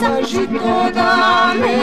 Zażyto damy,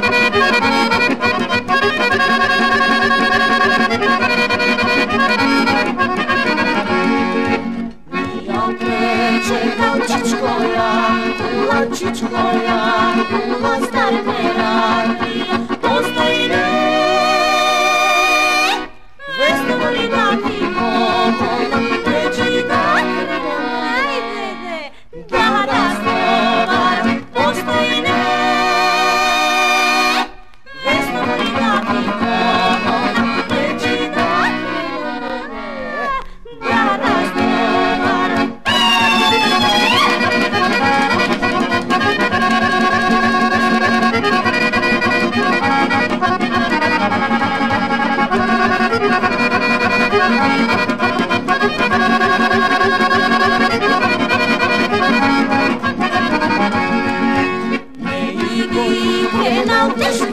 Chichuaya. México, que